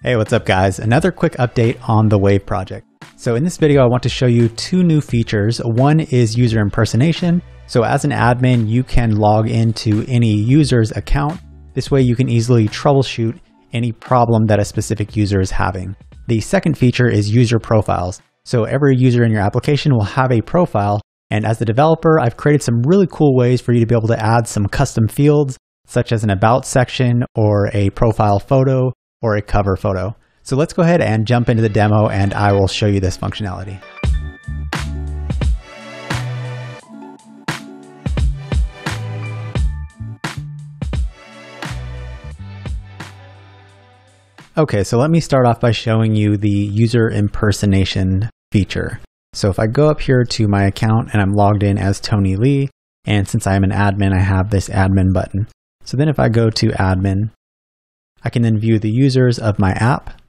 Hey, what's up guys? Another quick update on the Wave project. So in this video, I want to show you two new features. One is user impersonation. So as an admin, you can log into any user's account. This way you can easily troubleshoot any problem that a specific user is having. The second feature is user profiles. So every user in your application will have a profile. And as the developer, I've created some really cool ways for you to be able to add some custom fields, such as an about section or a profile photo or a cover photo. So let's go ahead and jump into the demo and I will show you this functionality. Okay, so let me start off by showing you the user impersonation feature. So if I go up here to my account and I'm logged in as Tony Lea, and since I'm an admin, I have this admin button. So then if I go to admin, I can then view the users of my app.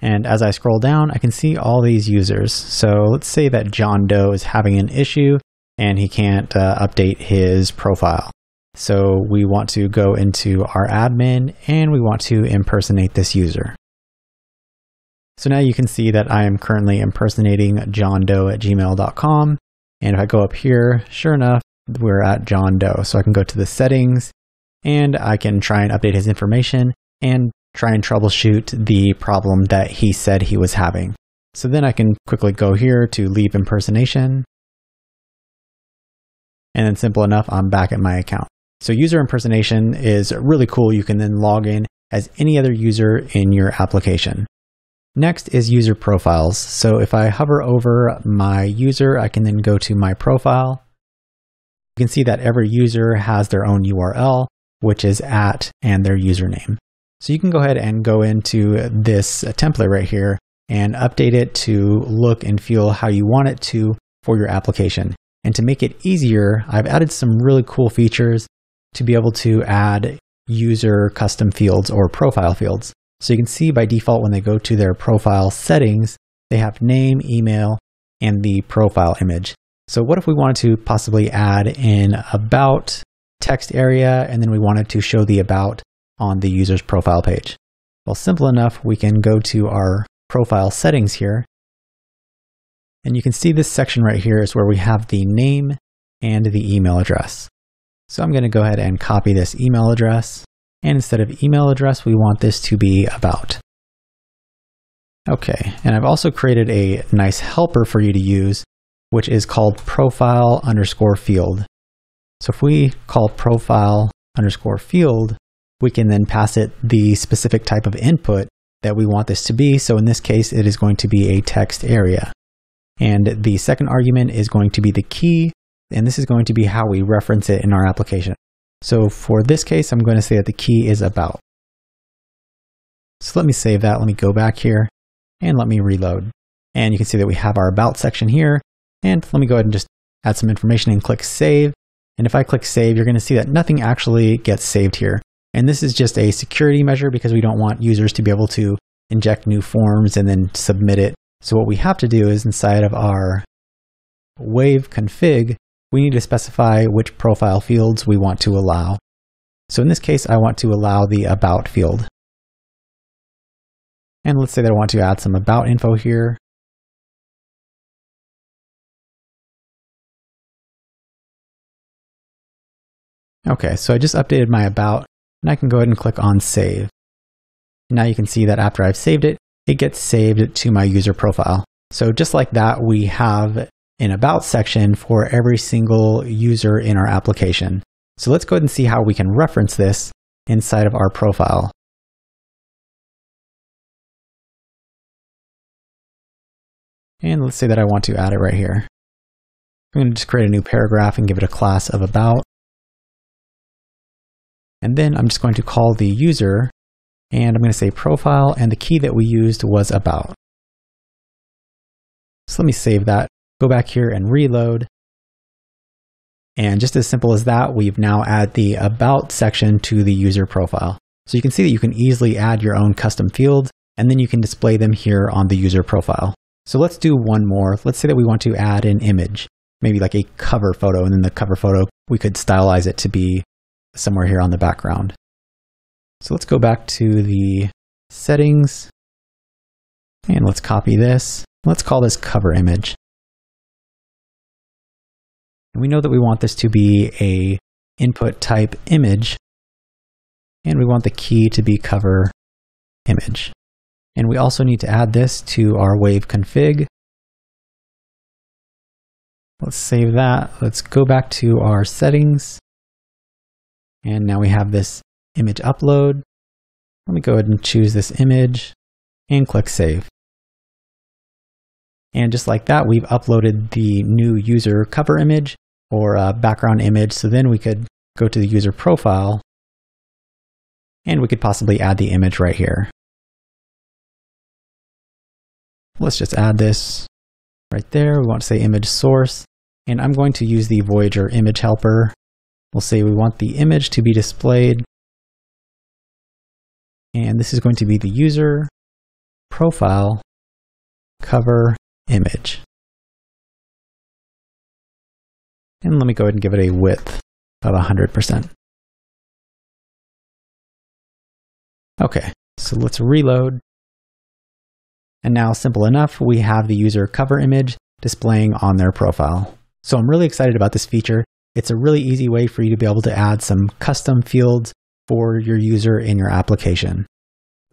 And as I scroll down, I can see all these users. So let's say that John Doe is having an issue and he can't uh, update his profile. So we want to go into our admin and we want to impersonate this user. So now you can see that I am currently impersonating John Doe at gmail.com. And if I go up here, sure enough, we're at John Doe. So I can go to the settings and I can try and update his information and try and troubleshoot the problem that he said he was having. So then I can quickly go here to leave impersonation. And then simple enough, I'm back at my account. So user impersonation is really cool. You can then log in as any other user in your application. Next is user profiles. So if I hover over my user, I can then go to my profile. You can see that every user has their own URL which is at and their username. So you can go ahead and go into this template right here and update it to look and feel how you want it to for your application. And to make it easier, I've added some really cool features to be able to add user custom fields or profile fields. So you can see by default when they go to their profile settings, they have name, email, and the profile image. So what if we wanted to possibly add in about text area, and then we wanted to show the about on the user's profile page. Well, simple enough, we can go to our profile settings here. And you can see this section right here is where we have the name and the email address. So I'm going to go ahead and copy this email address. And instead of email address, we want this to be about. Okay, and I've also created a nice helper for you to use, which is called profile underscore field. So if we call profile underscore field, we can then pass it the specific type of input that we want this to be. So in this case, it is going to be a text area. And the second argument is going to be the key, and this is going to be how we reference it in our application. So for this case, I'm going to say that the key is about. So let me save that. Let me go back here and let me reload. And you can see that we have our about section here. And let me go ahead and just add some information and click save. And if I click save, you're going to see that nothing actually gets saved here. And this is just a security measure because we don't want users to be able to inject new forms and then submit it. So what we have to do is inside of our Wave config, we need to specify which profile fields we want to allow. So in this case, I want to allow the about field. And let's say that I want to add some about info here. Okay, so I just updated my about, and I can go ahead and click on Save. Now you can see that after I've saved it, it gets saved to my user profile. So just like that, we have an About section for every single user in our application. So let's go ahead and see how we can reference this inside of our profile. And let's say that I want to add it right here. I'm going to just create a new paragraph and give it a class of about. And then I'm just going to call the user and I'm going to say profile and the key that we used was about. So let me save that, go back here and reload. And just as simple as that, we've now added the about section to the user profile. So you can see that you can easily add your own custom fields and then you can display them here on the user profile. So let's do one more. Let's say that we want to add an image, maybe like a cover photo, and then the cover photo, we could stylize it to be somewhere here on the background. So let's go back to the settings and let's copy this. Let's call this cover image. And we know that we want this to be a input type image and we want the key to be cover image. And we also need to add this to our wave config. Let's save that. Let's go back to our settings. And now we have this image upload. Let me go ahead and choose this image and click save. And just like that, we've uploaded the new user cover image or background image. So then we could go to the user profile and we could possibly add the image right here. Let's just add this right there. We want to say image source, and I'm going to use the Voyager image helper. We'll say we want the image to be displayed, and this is going to be the user profile cover image. And let me go ahead and give it a width of 100%. Okay, so let's reload. And now, simple enough, we have the user cover image displaying on their profile. So I'm really excited about this feature. It's a really easy way for you to be able to add some custom fields for your user in your application.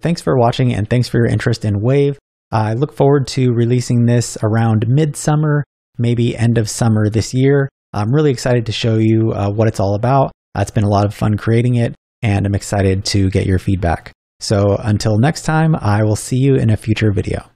Thanks for watching and thanks for your interest in Wave. I look forward to releasing this around midsummer, maybe end of summer this year. I'm really excited to show you uh, what it's all about. Uh, it's been a lot of fun creating it, and I'm excited to get your feedback. So until next time, I will see you in a future video.